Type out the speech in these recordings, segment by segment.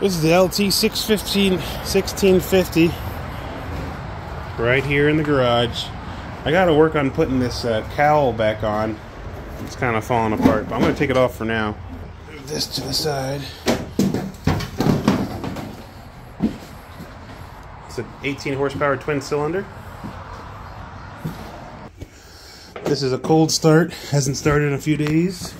This is the LT 615 1650 right here in the garage. I got to work on putting this uh, cowl back on. It's kind of falling apart, but I'm going to take it off for now. Move this to the side. It's an 18 horsepower twin cylinder. This is a cold start, hasn't started in a few days.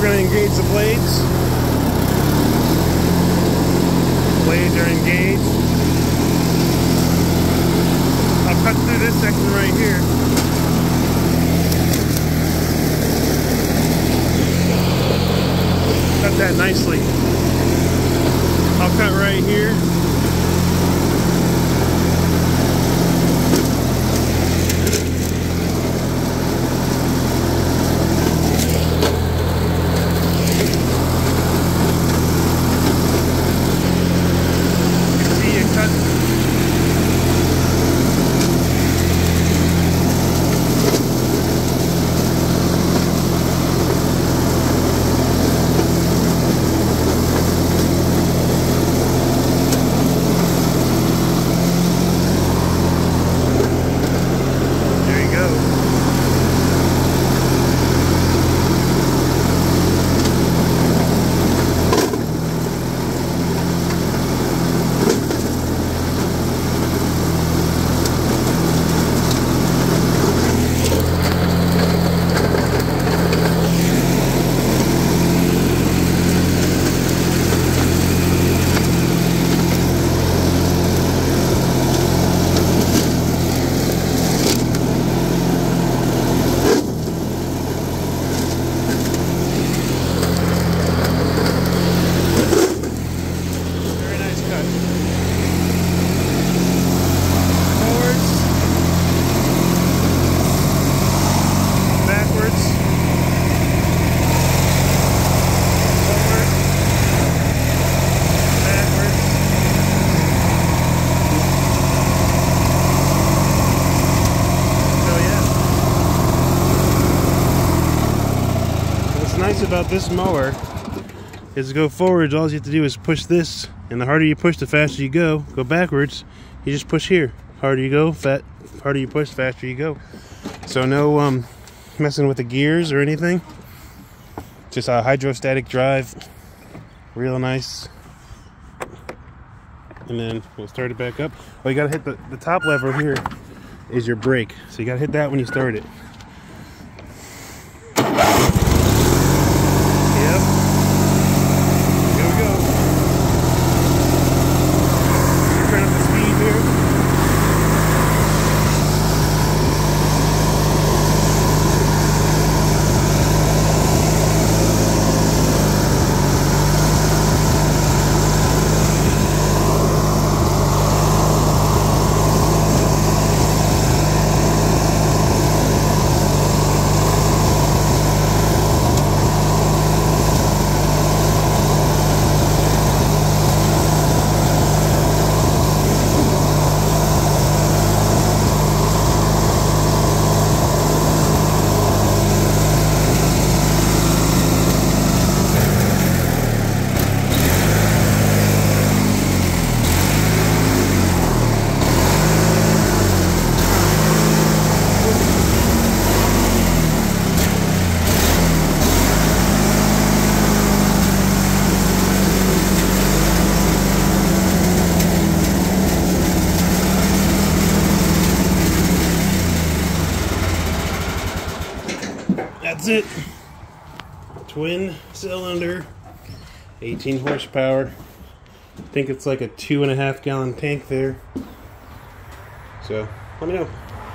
We're going to engage the blades. Blades are engaged. I'll cut through this section right here. Cut that nicely. I'll cut right here. See you cut. There you go. Very nice cut. Forwards. Backwards. Forward. Backwards. So yeah. What's nice about this mower is to go forwards, all you have to do is push this, and the harder you push, the faster you go. Go backwards, you just push here. Harder you go, fat harder you push, faster you go. So no um, messing with the gears or anything. Just a hydrostatic drive, real nice. And then we'll start it back up. Oh, you gotta hit the, the top lever here is your brake. So you gotta hit that when you start it. Yep. Here we go. Turn up the speed here. that's it. Twin cylinder, 18 horsepower. I think it's like a two and a half gallon tank there. So let me know.